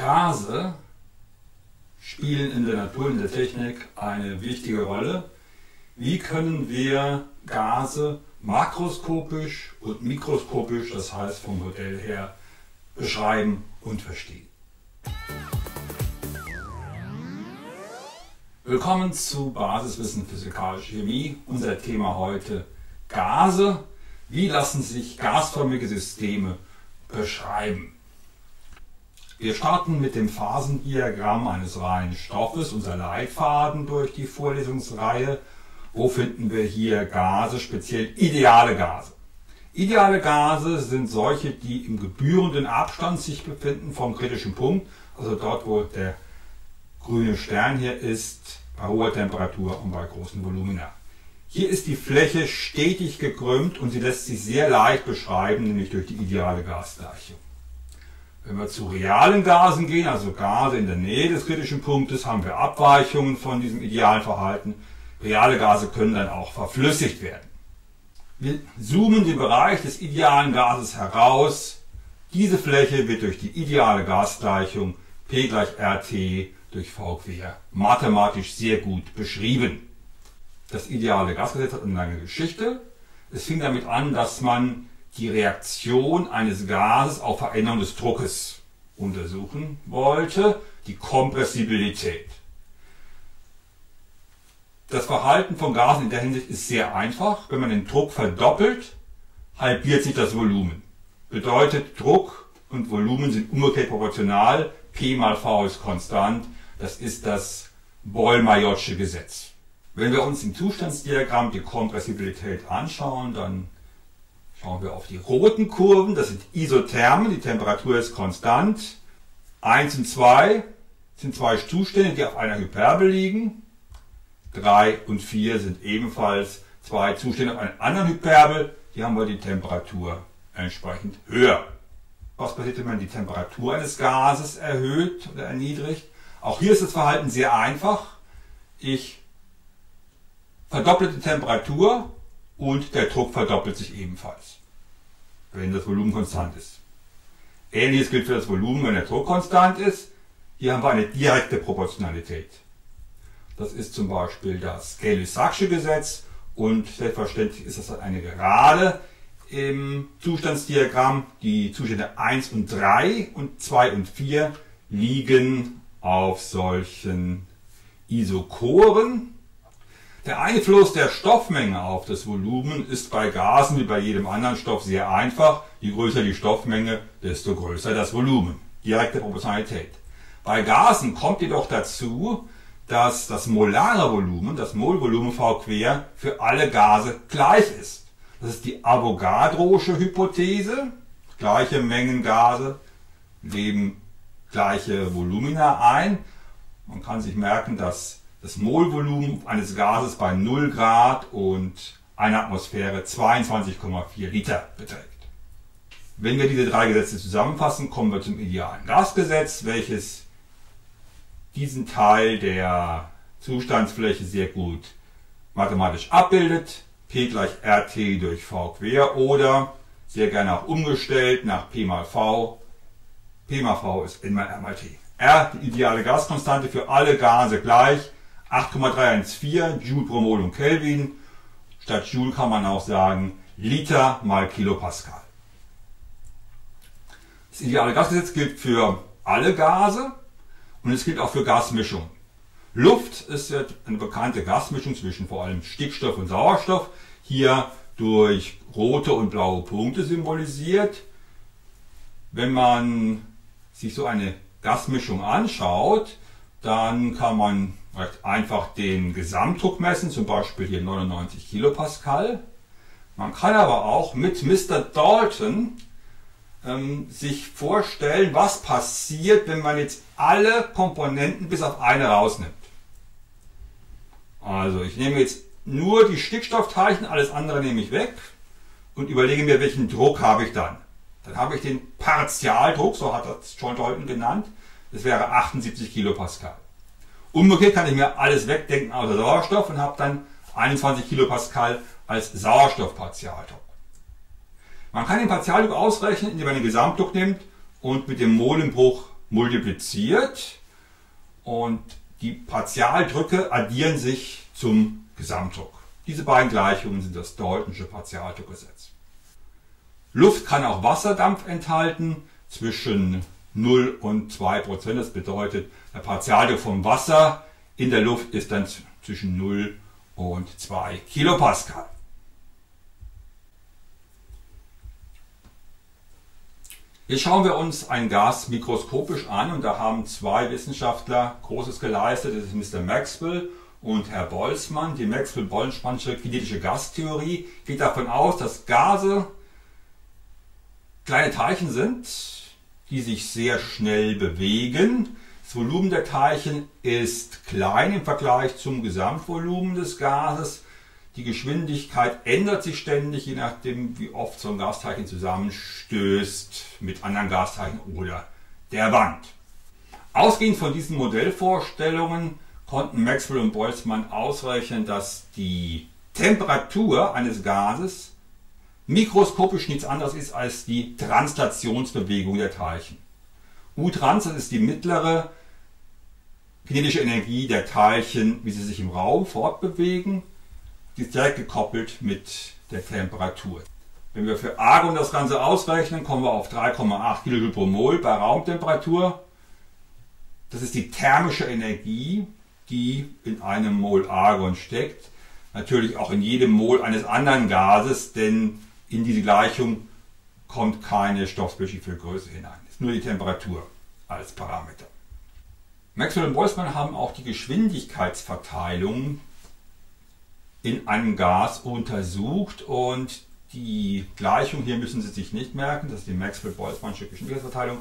Gase spielen in der Natur, in der Technik eine wichtige Rolle. Wie können wir Gase makroskopisch und mikroskopisch, das heißt vom Modell her, beschreiben und verstehen? Willkommen zu Basiswissen Physikalische Chemie. Unser Thema heute Gase. Wie lassen sich gasförmige Systeme beschreiben? Wir starten mit dem Phasendiagramm eines reinen Stoffes, unser Leitfaden durch die Vorlesungsreihe. Wo finden wir hier Gase, speziell ideale Gase? Ideale Gase sind solche, die im gebührenden Abstand sich befinden vom kritischen Punkt, also dort, wo der grüne Stern hier ist, bei hoher Temperatur und bei großen Volumina. Hier ist die Fläche stetig gekrümmt und sie lässt sich sehr leicht beschreiben, nämlich durch die ideale Gasgleichung. Wenn wir zu realen Gasen gehen, also Gase in der Nähe des kritischen Punktes, haben wir Abweichungen von diesem idealen Verhalten. Reale Gase können dann auch verflüssigt werden. Wir zoomen den Bereich des idealen Gases heraus. Diese Fläche wird durch die ideale Gasgleichung P gleich RT durch V quer mathematisch sehr gut beschrieben. Das ideale Gasgesetz hat eine lange Geschichte. Es fing damit an, dass man die Reaktion eines Gases auf Veränderung des Druckes untersuchen wollte, die Kompressibilität. Das Verhalten von Gasen in der Hinsicht ist sehr einfach. Wenn man den Druck verdoppelt, halbiert sich das Volumen. Bedeutet, Druck und Volumen sind umgekehrt proportional. P mal V ist konstant. Das ist das Boll-Majorsche Gesetz. Wenn wir uns im Zustandsdiagramm die Kompressibilität anschauen, dann Schauen wir auf die roten Kurven, das sind Isothermen, die Temperatur ist konstant. 1 und 2 sind zwei Zustände, die auf einer Hyperbel liegen. 3 und 4 sind ebenfalls zwei Zustände auf einer anderen Hyperbel, hier haben wir die Temperatur entsprechend höher. Was passiert, wenn man die Temperatur eines Gases erhöht oder erniedrigt? Auch hier ist das Verhalten sehr einfach. Ich verdopple die Temperatur und der Druck verdoppelt sich ebenfalls, wenn das Volumen konstant ist. Ähnliches gilt für das Volumen, wenn der Druck konstant ist. Hier haben wir eine direkte Proportionalität. Das ist zum Beispiel das Gay-Lussac'sche Gesetz und selbstverständlich ist das eine Gerade im Zustandsdiagramm. Die Zustände 1 und 3 und 2 und 4 liegen auf solchen Isochoren. Der Einfluss der Stoffmenge auf das Volumen ist bei Gasen wie bei jedem anderen Stoff sehr einfach. Je größer die Stoffmenge, desto größer das Volumen. Direkte Proportionalität. Bei Gasen kommt jedoch dazu, dass das molare Volumen, das Molvolumen V quer, für alle Gase gleich ist. Das ist die Avogadrosche Hypothese. Gleiche Mengen Gase leben gleiche Volumina ein. Man kann sich merken, dass das Molvolumen eines Gases bei 0 Grad und einer Atmosphäre 22,4 Liter beträgt. Wenn wir diese drei Gesetze zusammenfassen, kommen wir zum idealen Gasgesetz, welches diesen Teil der Zustandsfläche sehr gut mathematisch abbildet. P gleich RT durch V quer oder sehr gerne auch umgestellt nach P mal V. P mal V ist N mal R mal T. R, die ideale Gaskonstante für alle Gase gleich. 8,314 Joule pro Mol und Kelvin. Statt Joule kann man auch sagen Liter mal Kilopascal. Das ideale Gasgesetz gilt für alle Gase und es gilt auch für Gasmischungen. Luft ist eine bekannte Gasmischung zwischen vor allem Stickstoff und Sauerstoff. Hier durch rote und blaue Punkte symbolisiert. Wenn man sich so eine Gasmischung anschaut, dann kann man einfach den Gesamtdruck messen, zum Beispiel hier 99 Kilopascal. Man kann aber auch mit Mr. Dalton ähm, sich vorstellen, was passiert, wenn man jetzt alle Komponenten bis auf eine rausnimmt. Also ich nehme jetzt nur die Stickstoffteilchen, alles andere nehme ich weg und überlege mir, welchen Druck habe ich dann. Dann habe ich den Partialdruck, so hat das John Dalton genannt, das wäre 78 Kilopascal. Umgekehrt kann ich mir alles wegdenken außer Sauerstoff und habe dann 21 Kilopascal als Sauerstoffpartialdruck. Man kann den Partialdruck ausrechnen, indem man den Gesamtdruck nimmt und mit dem Molenbruch multipliziert und die Partialdrücke addieren sich zum Gesamtdruck. Diese beiden Gleichungen sind das Daltonsche Partialdruckgesetz. Luft kann auch Wasserdampf enthalten zwischen 0 und 2 Prozent. Das bedeutet, der Partialdruck vom Wasser in der Luft ist dann zwischen 0 und 2 Kilopascal. Jetzt schauen wir uns ein Gas mikroskopisch an und da haben zwei Wissenschaftler Großes geleistet. Das ist Mr. Maxwell und Herr Boltzmann. Die Maxwell-Boltzmannsche kinetische Gastheorie geht davon aus, dass Gase kleine Teilchen sind, die sich sehr schnell bewegen. Das Volumen der Teilchen ist klein im Vergleich zum Gesamtvolumen des Gases. Die Geschwindigkeit ändert sich ständig, je nachdem, wie oft so ein Gasteilchen zusammenstößt mit anderen Gasteilchen oder der Wand. Ausgehend von diesen Modellvorstellungen konnten Maxwell und Boltzmann ausrechnen, dass die Temperatur eines Gases mikroskopisch nichts anderes ist als die Translationsbewegung der Teilchen. U-Trans, das ist die mittlere kinetische Energie der Teilchen, wie sie sich im Raum fortbewegen die ist direkt gekoppelt mit der Temperatur. Wenn wir für Argon das Ganze ausrechnen, kommen wir auf 3,8 kJ pro Mol bei Raumtemperatur. Das ist die thermische Energie, die in einem Mol Argon steckt. Natürlich auch in jedem Mol eines anderen Gases, denn in diese Gleichung kommt keine stoffspezifische Größe hinein. Es ist nur die Temperatur als Parameter. Maxwell und Boltzmann haben auch die Geschwindigkeitsverteilung in einem Gas untersucht und die Gleichung hier müssen Sie sich nicht merken, das ist die Maxwell-Boltzmannsche Geschwindigkeitsverteilung,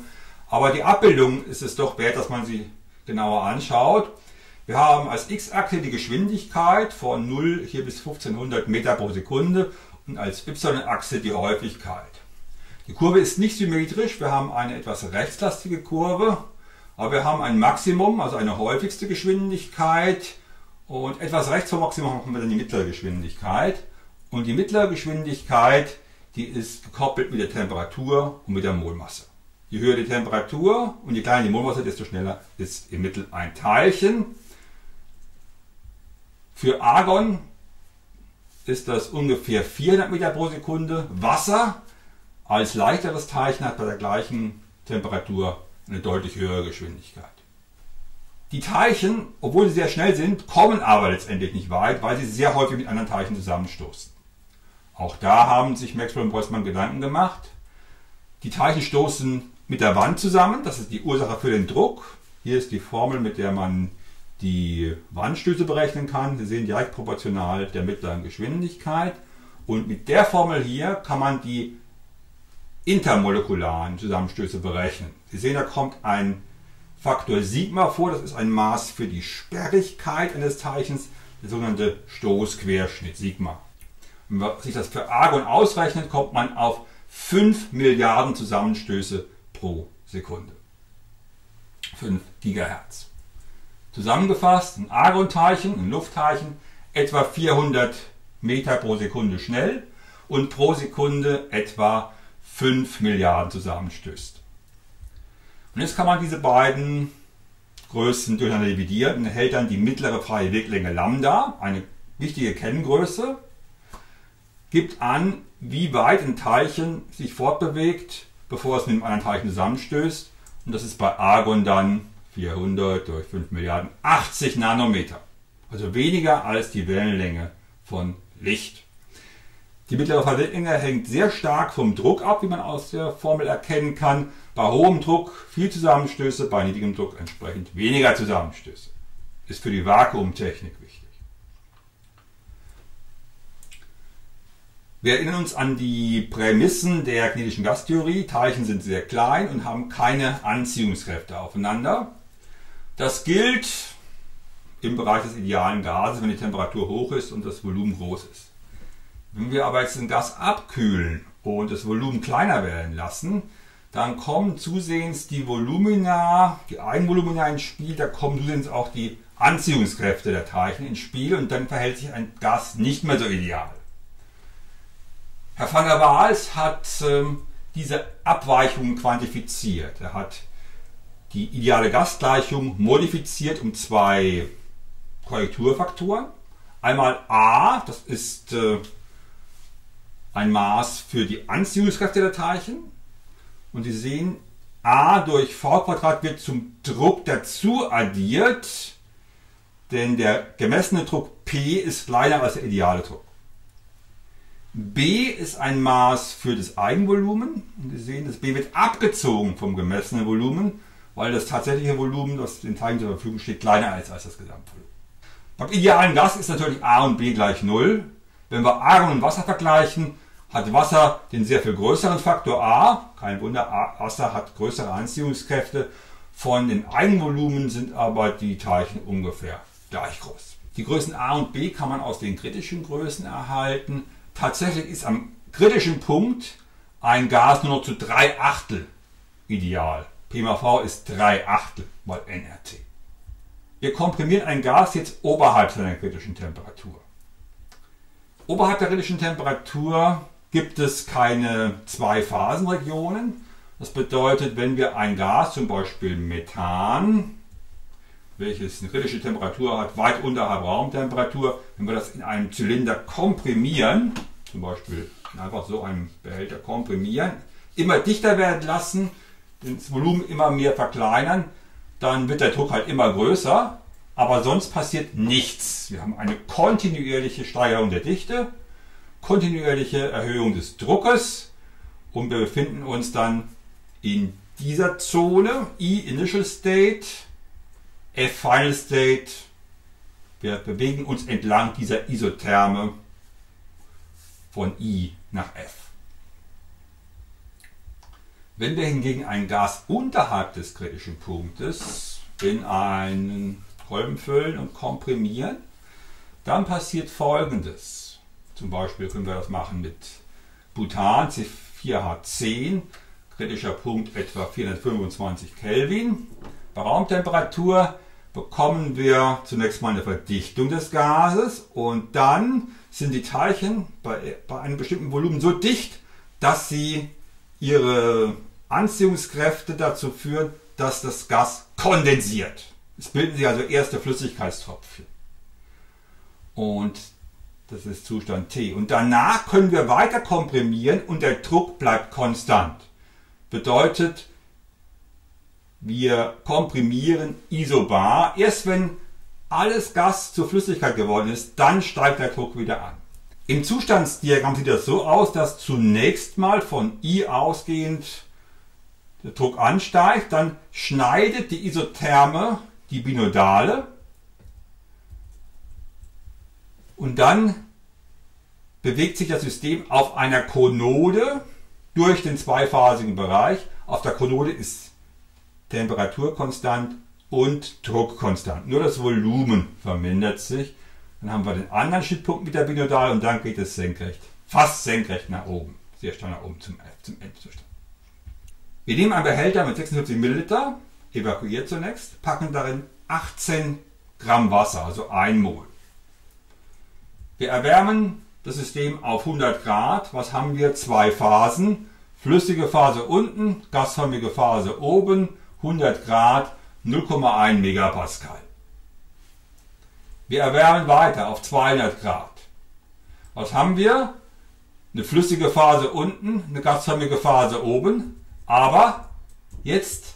aber die Abbildung ist es doch wert, dass man sie genauer anschaut. Wir haben als x-Achse die Geschwindigkeit von 0 hier bis 1500 Meter pro Sekunde und als y-Achse die Häufigkeit. Die Kurve ist nicht symmetrisch, wir haben eine etwas rechtslastige Kurve, aber wir haben ein Maximum, also eine häufigste Geschwindigkeit und etwas rechts vom Maximum haben wir dann die mittlere Geschwindigkeit. Und die mittlere Geschwindigkeit, die ist gekoppelt mit der Temperatur und mit der Molmasse. Je höher die Temperatur und je kleiner die Molmasse, desto schneller ist im Mittel ein Teilchen. Für Argon ist das ungefähr 400 Meter pro Sekunde. Wasser als leichteres Teilchen hat bei der gleichen Temperatur eine deutlich höhere Geschwindigkeit. Die Teilchen, obwohl sie sehr schnell sind, kommen aber letztendlich nicht weit, weil sie sehr häufig mit anderen Teilchen zusammenstoßen. Auch da haben sich Maxwell und Boltzmann Gedanken gemacht. Die Teilchen stoßen mit der Wand zusammen, das ist die Ursache für den Druck. Hier ist die Formel, mit der man die Wandstöße berechnen kann. Sie sehen direkt proportional der mittleren Geschwindigkeit. Und mit der Formel hier kann man die intermolekularen Zusammenstöße berechnen. Sie sehen, da kommt ein Faktor Sigma vor. Das ist ein Maß für die Sperrigkeit eines Teilchens, der sogenannte Stoßquerschnitt Sigma. Wenn man sich das für Argon ausrechnet, kommt man auf 5 Milliarden Zusammenstöße pro Sekunde. 5 Gigahertz. Zusammengefasst, ein Argon-Teilchen, ein Luftteilchen, etwa 400 Meter pro Sekunde schnell und pro Sekunde etwa 5 Milliarden Zusammenstöße. Und jetzt kann man diese beiden Größen durcheinander dividieren und erhält dann die mittlere freie Weglänge Lambda, eine wichtige Kenngröße, gibt an, wie weit ein Teilchen sich fortbewegt, bevor es mit einem anderen Teilchen zusammenstößt. Und das ist bei Argon dann 400 durch 5 Milliarden 80 Nanometer. Also weniger als die Wellenlänge von Licht. Die mittlere Verwendlänge hängt sehr stark vom Druck ab, wie man aus der Formel erkennen kann. Bei hohem Druck viel Zusammenstöße, bei niedrigem Druck entsprechend weniger Zusammenstöße. Ist für die Vakuumtechnik wichtig. Wir erinnern uns an die Prämissen der kinetischen Gastheorie. Teilchen sind sehr klein und haben keine Anziehungskräfte aufeinander. Das gilt im Bereich des idealen Gases, wenn die Temperatur hoch ist und das Volumen groß ist. Wenn wir aber jetzt ein Gas abkühlen und das Volumen kleiner werden lassen, dann kommen zusehends die Volumina, die Eigenvolumina ins Spiel, da kommen zusehends auch die Anziehungskräfte der Teilchen ins Spiel und dann verhält sich ein Gas nicht mehr so ideal. Herr van der Waals hat ähm, diese Abweichungen quantifiziert. Er hat die ideale Gasgleichung modifiziert um zwei Korrekturfaktoren. Einmal A, das ist äh, ein Maß für die Anziehungskräfte der Teilchen. Und Sie sehen, A durch V wird zum Druck dazu addiert, denn der gemessene Druck P ist kleiner als der ideale Druck. B ist ein Maß für das Eigenvolumen. Und Sie sehen, das B wird abgezogen vom gemessenen Volumen, weil das tatsächliche Volumen, das den Teilen zur Verfügung steht, kleiner ist als das Gesamtvolumen. Beim idealen Gas ist natürlich A und B gleich 0. Wenn wir Argon und Wasser vergleichen, hat Wasser den sehr viel größeren Faktor A. Kein Wunder, Wasser hat größere Anziehungskräfte. Von den Eigenvolumen sind aber die Teilchen ungefähr gleich groß. Die Größen A und B kann man aus den kritischen Größen erhalten. Tatsächlich ist am kritischen Punkt ein Gas nur noch zu 3 Achtel ideal. PMAV ist 3 Achtel mal nRT. Wir komprimieren ein Gas jetzt oberhalb seiner kritischen Temperatur. Oberhalb der kritischen Temperatur gibt es keine Zwei-Phasen-Regionen. Das bedeutet, wenn wir ein Gas, zum Beispiel Methan, welches eine kritische Temperatur hat, weit unterhalb Raumtemperatur, wenn wir das in einem Zylinder komprimieren, zum Beispiel einfach so einen Behälter komprimieren, immer dichter werden lassen, das Volumen immer mehr verkleinern, dann wird der Druck halt immer größer, aber sonst passiert nichts. Wir haben eine kontinuierliche Steigerung der Dichte, kontinuierliche Erhöhung des Druckes und wir befinden uns dann in dieser Zone, I Initial State, F Final State. Wir bewegen uns entlang dieser Isotherme von I nach F. Wenn wir hingegen ein Gas unterhalb des kritischen Punktes in einen Kolben füllen und komprimieren, dann passiert folgendes. Zum Beispiel können wir das machen mit Butan C4H10, kritischer Punkt etwa 425 Kelvin. Bei Raumtemperatur bekommen wir zunächst mal eine Verdichtung des Gases und dann sind die Teilchen bei, bei einem bestimmten Volumen so dicht, dass sie ihre Anziehungskräfte dazu führen, dass das Gas kondensiert. Es bilden sich also erste Flüssigkeitstropfen. Und das ist Zustand T. Und danach können wir weiter komprimieren und der Druck bleibt konstant. Bedeutet, wir komprimieren isobar. Erst wenn alles Gas zur Flüssigkeit geworden ist, dann steigt der Druck wieder an. Im Zustandsdiagramm sieht das so aus, dass zunächst mal von I ausgehend der Druck ansteigt, dann schneidet die Isotherme die Binodale und dann bewegt sich das System auf einer Konode durch den zweiphasigen Bereich. Auf der Konode ist Temperatur konstant und Druck konstant. Nur das Volumen vermindert sich. Dann haben wir den anderen Schnittpunkt mit der Binodal und dann geht es senkrecht, fast senkrecht nach oben. Sehr stark nach oben zum, zum Endzustand. Wir nehmen einen Behälter mit 46 Milliliter, evakuiert zunächst, packen darin 18 Gramm Wasser, also 1 Mol. Wir erwärmen das System auf 100 Grad. Was haben wir? Zwei Phasen. Flüssige Phase unten, gasförmige Phase oben, 100 Grad, 0,1 Megapascal. Wir erwärmen weiter auf 200 Grad. Was haben wir? Eine flüssige Phase unten, eine gasförmige Phase oben, aber jetzt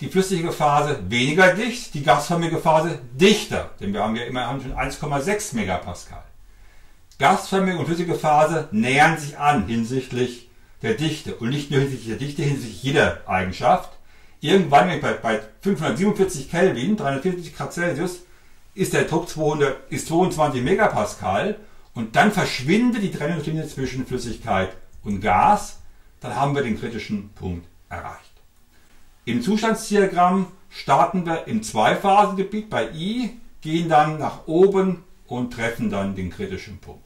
die flüssige Phase weniger dicht, die gasförmige Phase dichter, denn wir haben ja immerhin schon 1,6 Megapascal. Gasförmige und flüssige Phase nähern sich an hinsichtlich der Dichte und nicht nur hinsichtlich der Dichte, hinsichtlich jeder Eigenschaft. Irgendwann bei, bei 547 Kelvin, 340 Grad Celsius, ist der Druck 200, ist 22 Megapascal und dann verschwindet die Trennungslinie zwischen Flüssigkeit und Gas. Dann haben wir den kritischen Punkt erreicht. Im Zustandsdiagramm starten wir im Zweiphasengebiet bei I, gehen dann nach oben und treffen dann den kritischen Punkt.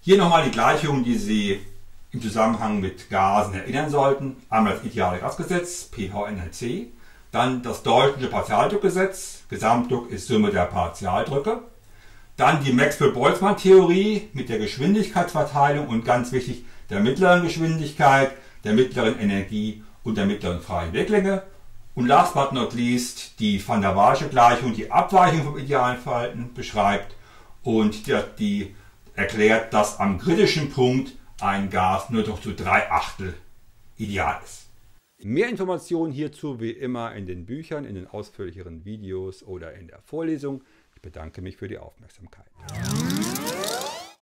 Hier nochmal die Gleichungen, die Sie im Zusammenhang mit Gasen erinnern sollten. Einmal das ideale Gasgesetz, PVNLC, dann das Daltonsche Partialdruckgesetz, Gesamtdruck ist Summe der Partialdrücke, dann die Maxwell-Boltzmann-Theorie mit der Geschwindigkeitsverteilung und ganz wichtig der mittleren Geschwindigkeit, der mittleren Energie und der mittleren freien Weglänge Und last but not least die Van der Waage-Gleichung, die Abweichung vom idealen Verhalten beschreibt und die, die erklärt, dass am kritischen Punkt ein Gas nur noch zu drei Achtel ideal ist. Mehr Informationen hierzu wie immer in den Büchern, in den ausführlicheren Videos oder in der Vorlesung. Ich bedanke mich für die Aufmerksamkeit.